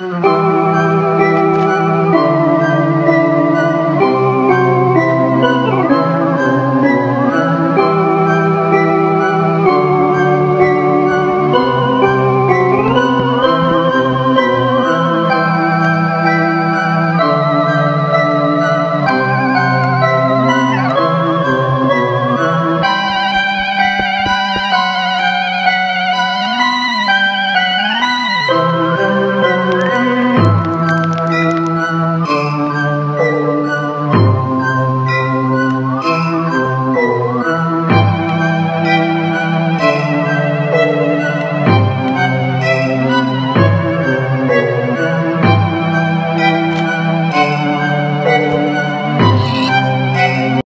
Música